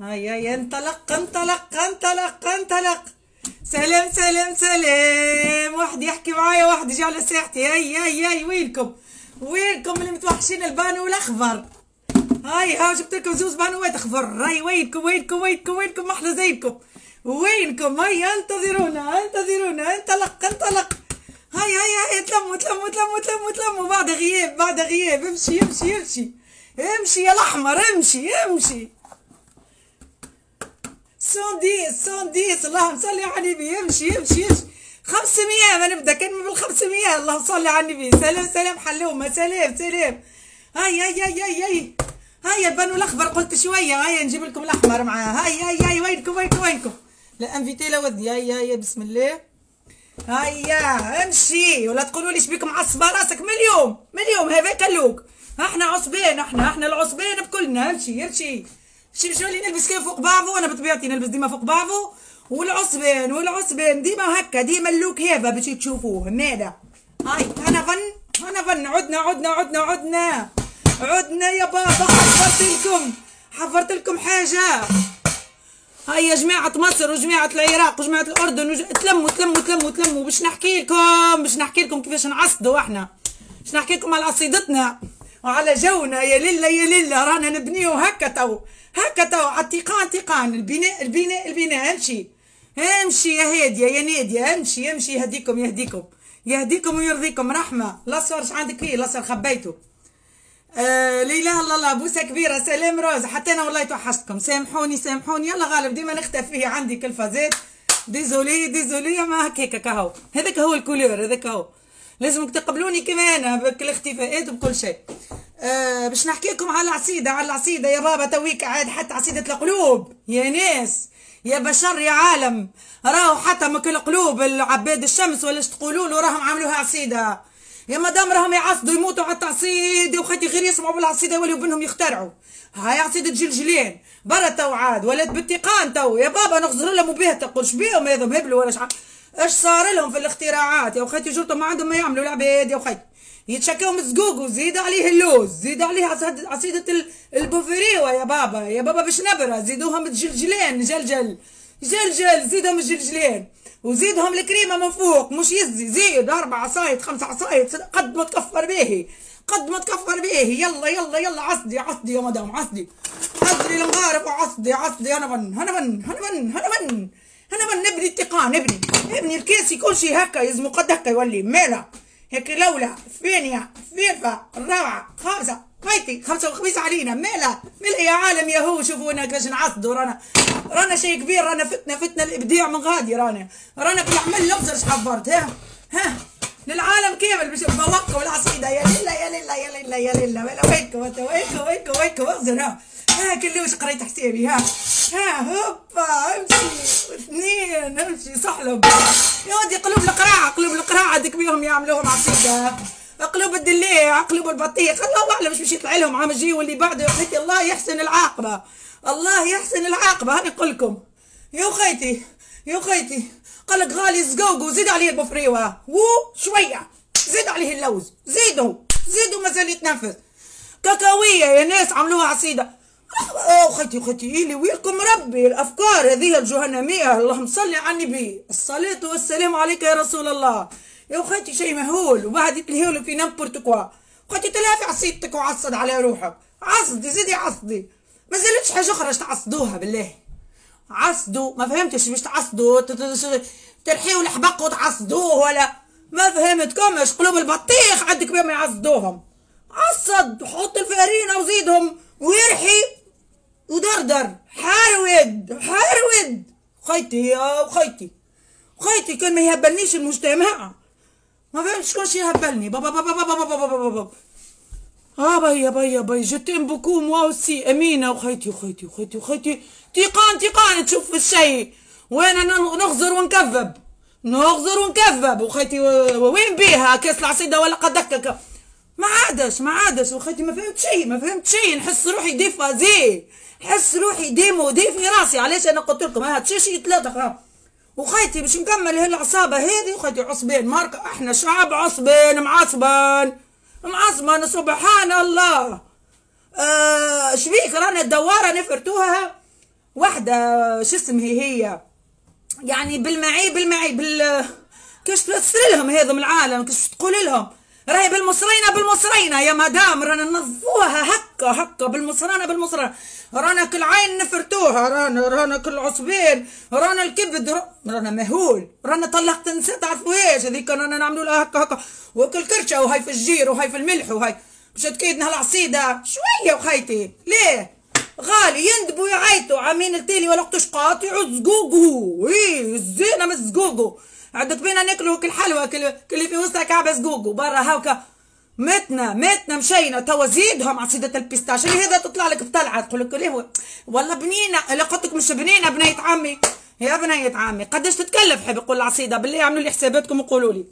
هيا هيا انطلق انطلق انطلق سلام سلام سلام واحد يحكي معايا واحد يجي على ساحتي هيا هيا هيا وينكم وينكم اللي متوحشين البانو والاخضر هاي ها جبت لكم زوز بانوات اخضر هاي وينكم وينكم وينكم وينكم محلى زيكم وينكم هيا انتظرونا انتظرونا انطلق انطلق هاي هاي هاي تلموا تلموا تلموا تلموا تلموا بعد غياب بعد غياب امشي امشي امشي امشي يا الاحمر امشي امشي سونديس سونديس اللهم صل على النبي. امشي امشي امشي 500 ما نبدأ كلمة بال 500 اللهم صل على النبي. سلام سلام. حلومة. سلام سلام. هاي هاي هاي هاي هاي. هاي البنو الأخضر قلت شوية. هاي نجيب لكم الأحمر معاه هاي هاي هاي. وينكم وينكم وينكم؟ لا انفيتي لودي هاي هاي بسم الله. هيا امشي. ولا تقولوا لي شبيك معصبه راسك؟ من اليوم من اليوم هذاك اللوك. إحنا عصبين إحنا إحنا العصبين بكلنا. امشي امشي. شي لي نلبس كيف فوق بعضه أنا بطبيعتي نلبس ديما فوق بعضه والعصبين والعصبين ديما هكا ديما اللوك هذا باش تشوفوه ماذا هاي أنا فن أنا فن. عدنا عدنا عدنا عدنا. عدنا يا بابا حفرت لكم. حفرت لكم حاجة. هاي يا جماعة مصر وجماعة العراق وجماعة الأردن وج... تلموا تلموا تلموا تلموا. باش نحكي لكم باش نحكي لكم كيفاش نعصدوا إحنا. باش نحكي لكم على عصيدتنا وعلى جونا يا لله يا لله رانا نبنيو هكا تو. هكا تو على تيقان تيقان البناء البناء البناء امشي. امشي يا هادية يا نادية. امشي امشي يهديكم يهديكم. يهديكم ويرضيكم. رحمة. الاصفر اش عندك فيه؟ الاصفر خبيته. آه لا اله الا الله بوسة كبيرة. سلام روز. حتى أنا والله توحشتكم. سامحوني سامحوني. يلا غالب ديما نختفي. عندي كل فازات désolée désolée. ما هكاك كهو هذاك هو ال couleur هذاك هو. لازمك تقبلوني كما أنا بكل اختفاءات وبكل شيء. آه باش نحكي لكم على العصيدة على العصيدة. يا بابا تويك عاد حتى عصيدة القلوب. يا ناس يا بشر يا عالم. راهو حتى ما كل قلوب العباد الشمس ولا تقولوا له راهم عملوها عصيدة. يا مدام راهم يعصدوا يموتوا على التعصيد يا وخيتي غير يسمعوا بالعصيدة يوليو بنهم يخترعوا. هاي عصيدة جلجلين. برا تو عاد ولات بالتقان تو. يا بابا نغزر لهم وبيها تقول شبيهم هذا هبلوا ولا شعب. اش صار لهم في الاختراعات؟ يا وخيتي جرتهم ما عندهم ما يعملوا العباد يا وخيتي. يتشكوا مسقوق وزيد عليه اللوز زيد عليه عصيدة البوفريوة يا بابا. يا بابا باش نبرة زيدوهم جلجلين جلجل. جلجل زيدهم الجلجلين وزيدهم الكريمة من فوق مش يزي زيد أربع عصايد خمس عصايد قد ما تكفر به قد ما تكفر به. يلا يلا يلا عصدي عصدي يا مدام عصدي. عصدي المغارب وعصدي عصدي أنا فن أنا فن أنا فن أنا فن أنا فن نبني اتقان نبني. نبني الكيس يكون شي هكا يزمو قد هكا يولي مالا هيك لولا فينيا فيفا الرابعه خامسة. هايتي خمسة وخميس علينا مالا مالا يا عالم يا هو شوفونا كاش نعصدوا. رانا رانا شيء كبير رانا فتنا فتنا الإبداع من غادي. رانا رانا بنعمل لغزر حفرت ها؟ ها؟ للعالم كامل باش بوقوا العصيدة يا لله يا لله يا لله يا لله وينكم انت وينكم وينكم وينكم. اغزر ها ها كلوش قريت حسابي ها؟ هوبا امشي. اثنين امشي. صحلب يا ودي قلوب القراعة قلوب القراعة ديك بيهم يعملوهم عصيدة قلوب الدليع قلوب البطيخ. الله أعلم مش باش يطلع لهم. عام الجاي واللي بعده يا خيتي الله يحسن العاقبة. الله يحسن العاقبة. هاني نقول لكم. يا خيتي يا خيتي. قال لك غالي زقوق زيد عليه البفريوه وو شوية. زيد عليه اللوز. زيدوا زيدوا مازال يتنفس. كاكاوية يا ناس عملوها عصيدة. أوه خيتي خيتي إلي ويلكم ربي الأفكار هذه الجهنمية. اللهم صل على النبي. الصلاة والسلام عليك يا رسول الله. يا خيتي شيء مهول. وبعد يتلهولوا في نمبرت كوا خيتي تلافي عصيدتك وعصد على روحك. عصدي زيدي عصدي. ما زالتش حاجة أخرى تعصدوها بالله. عصدوا. ما فهمتش باش تعصدوا. ترحيوا الحبق وتعصدوه ولا؟ ما فهمتكمش قلوب البطيخ عندك بهم يعصدوهم. عصد حط الفارينه وزيدهم. ويرحي. ودردر حارود حارود خيتي يا خيتي. خيتي كان ما يهبلنيش المجتمع. ما فهمتش شكون يهبلني. بابا بابا بابا بابا بابا بابا آه باي باي باي جو تيم بوكو موا اوسي أمينة. وخيتي وخيتي وخيتي وخيتي. تيقان تيقان. تشوف الشيء. وأنا نغزر ونكذب؟ نغزر ونكذب. وخيتي وين بيها؟ كاس العصيدة ولا قدك ما عادش ما عادش. وخيتي ما فهمت شيء ما فهمت شيء نحس روحي دي نحس روحي ديمو دي في راسي. علاش أنا قلت لكم؟ ها تشي ثلاثة وخيتي باش نكمل هالعصابة هذه وخيتي عصبين ماركة أحنا شعب عصبين معصبان. معصبان سبحان الله. آه شبيك رانا الدوارة نفرتوها. واحدة شو اسمها هي؟ يعني بالمعي بالمعي بال كيش تفسر لهم هذا من العالم؟ كيش تقول لهم؟ راهي بالمصرينة بالمصرينة يا مدام رانا نظفوها هكا هكا بالمصرانة بالمصرانة رانا كل عين نفرتوها رانا رانا كل عصبين رانا الكبد رانا مهول رانا طلقت نساء تعرفوا إيش هذيك رانا نعملوا لها هكا هكا. وكل كرشة وهاي في الجير وهاي في الملح وهاي. مش تكيدنا العصيدة شوية وخيتي. ليه؟ غالي يندبوا يعيطوا عامين التالي ولا قاطع زقوقو إيه الزينة من عندك بينا ناكلوا كل حلوة كل كل في وسطها كعبة زقوقو برا هاكا متنا متنا مشينا توا زيدهم عصيدة البيستاش اللي هذا تطلع لك بطلعة تقول لك ليه والله بنينة اللي قلت لك مش بنينة بنية عمي. يا بنية عمي قداش تتكلف حب يقول العصيدة بالله اعملوا لي حساباتكم وقولوا لي.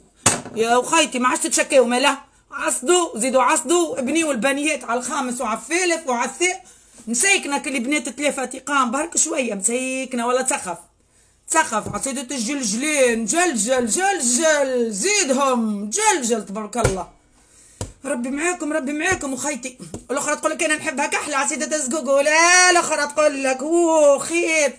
يا وخيتي ما عادش تتشكيوا مالا عصدوا زيدوا عصدوا ابنيوا البنيات على الخامس وعلى الثالث وعلى الثالث مسيكنة كل بنات ثلاثة تقام برك شوية مسيكنة ولا تسخف. تسخف عصيدة الجلجلين. جلجل جلجل زيدهم. جلجل تبارك الله. ربي معاكم ربي معاكم وخيتي الأخرى تقول لك أنا نحبها كحلة عصيدة زقوقو لا الأخرى تقول لك أوه خير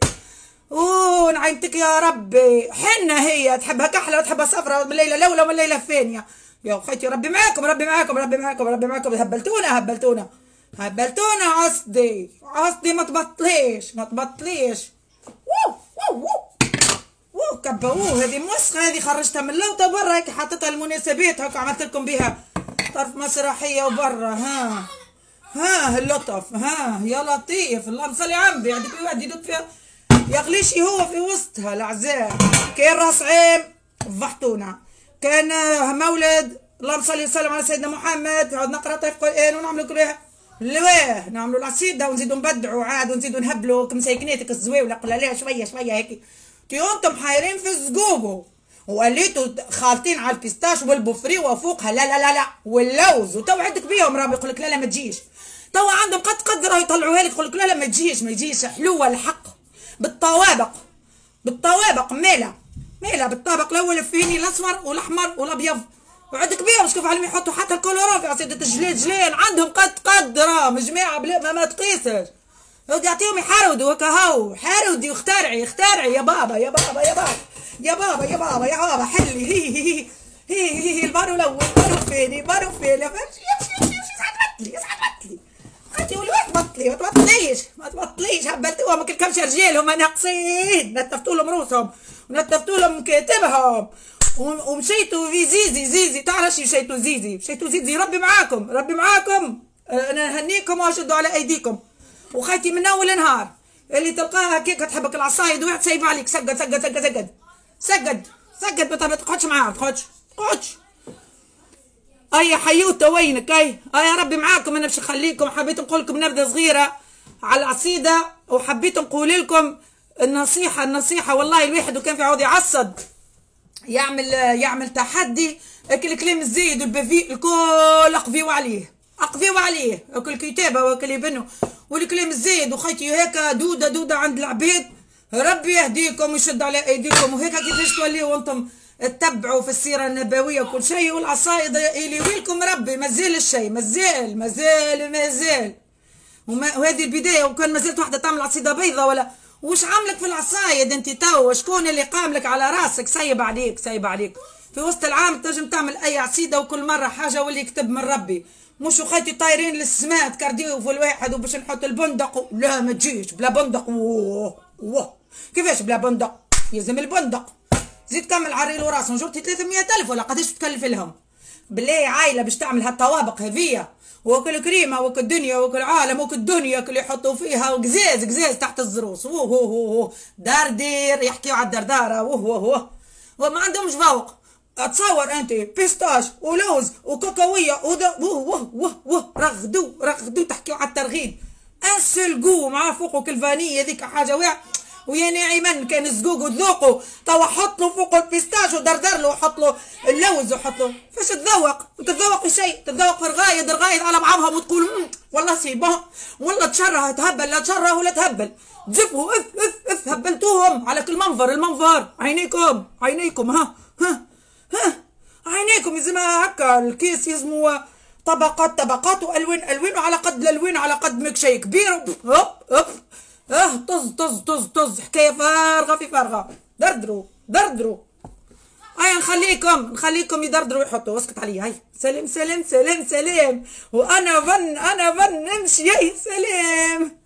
أوه نعيمتك يا ربي. حنة هي تحبها كحلة وتحبها صفرة من الليلة الاولى ومن الليلة الثانية. يا خيتي ربي معاكم ربي معاكم ربي معاكم ربي معاكم. هبلتونا هبلتونا. هبلتونا عصدي عصدي ما تبطليش ما تبطليش. ووو ووو كبوه هذه مسخة هذه خرجتها من اللوطة برا هيك حطيتها المناسبات هكا عملت لكم بها طرف مسرحية وبرا ها. ها اللطف ها. يا لطيف. اللهم صل على النبي عندك واحد يدق فيها. يا غليشي هو في وسطها؟ الأعزاء كان راس عام فضحتونا كان مولد. اللهم صل وسلم على سيدنا محمد. عاد نقرأ طيف قرآن ونعملوا كلها لواه نعملوا العصيدة ونزيدوا نبدعوا عاد ونزيدوا نهبلوا. كمساكناتك الزواوله قل لها شوية شوية هيك. أنتم حايرين في الزقوقو وقليتوا خالطين على البيستاش والبوفري وفوقها لا لا لا لا. واللوز. وتو عندك بيهم راه يقول لك لا لا ما تجيش. تو عندهم قد قدروا يطلعوها لك يقول لك لا لا ما تجيش ما تجيش حلوة الحق. بالطوابق. بالطوابق. ميلة. ميلة بالطابق الأول الفيني الأصفر والأحمر والأبيض. وعندك بيهم شوف علم يحطوا حتى الكولورا في عصيدة الجليد جلين عندهم قد قدرة جماعة بلا ما, ما تقيسش. يعطيهم يحرودوا هكا هاو حرودي واخترعي اخترعي يا بابا يا بابا يا بابا. يا بابا يا بابا يا بابا. حلي. هي هي هي هي هي البارو الأول. بارو فيني بارو فيني. يمشي يمشي يمشي يسعد بطلي يسعد بطلي انت ولي ما تبطلي ما تبطليش. ما تبطليش. هبلتوها ما كلكمش رجال هما ناقصين نتفتوا لهم روسهم ونتفتوا لهم كاتبهم ومشيتوا في زيزي زيزي. تعرفش مشيتوا زيزي؟ مشيتوا زيزي. ربي معاكم ربي معاكم. أنا نهنيكم وأشدوا على أيديكم. وخيتي من أول نهار. اللي تلقاها كيك تحبك العصايد واحد سايب عليك. سقد سقد سقد سقد. سقد سقد ما تقعدش معاه تقعدش تقعدش. أي حيوته وينك أي أي ربي معاكم أنا باش نخليكم. حبيت نقول لكم نبذة صغيرة على العصيدة وحبيت نقول لكم النصيحة النصيحة والله الواحد وكان في عود يعصد يعمل يعمل تحدي. كل كلام الزايد والبذيء الكل أقفيو عليه. أقفيو عليه. كل كتابه وكل يبنوا والكلام الزايد وخيتي هيك دودة دودة عند العباد ربي يهديكم ويشد على أيديكم. وهيك كيفاش توليو أنتم تتبعوا في السيرة النبوية وكل شيء. والعصايد يليويلكم ربي مازال الشيء. مازال مازال مازال. وهذه البداية وكان مازالت واحدة تعمل عصيدة بيضة ولا وش عاملك في العصايد أنت تو؟ شكون اللي قاملك على راسك؟ سيب عليك سيب عليك. في وسط العام تنجم تعمل أي عصيدة وكل مرة حاجة واللي يكتب من ربي. مش وخيتي طايرين للسماء تكرديو في الواحد وباش نحط البندق. لا ما تجيش بلا بندق. ووه ووه. كيفاش بلا بندق؟ يلزم البندق. زيد كمل عريل وراسهم جبتي 300 ألف ولا؟ قداش تكلف لهم؟ بالله عايلة باش تعمل هالطوابق هذيا وكل كريمة وكل الدنيا وكل عالم وكل الدنيا كل يحطوا فيها. وقزاز قزاز تحت الزروس. وهو هو هو دار دير يحكيوا على الدردارة. وهو هو وما عندهمش فوق. أتصور أنت بيستاش ولوز وكاكاوية وده وه وه وه رغدو رغدو تحكيوا على الترغيب. انسلقوه مع فوق كل فانية ذيك حاجة واحد ويا ناعما كان زقوق وذوقه توا حط له فوق البيستاش ودردر له وحط له اللوز وحط له فاش تذوق؟ وتتذوق شيء. تتذوق في رغايد رغايد على بعضها وتقول والله سيبه والله تشرها تهبل لا تشرها ولا تهبل. جفوا اف اف اف هبلتوهم على كل منظر. المنظر عينيكم عينيكم ها ها. ها! عينيكم يزم هكا الكيس يزمو. طبقات طبقات والوان ألوان على قد الألوان على قد ميك شيء كبير. هوب هوب آه طز طز طز طز. حكاية فارغة في فارغة. دردروا دردروا هيا نخليكم نخليكم يدردروا ويحطوا اسكت علي. هاي. سلام سلام سلام سلام وأنا بن أنا بن نمشي هاي سلام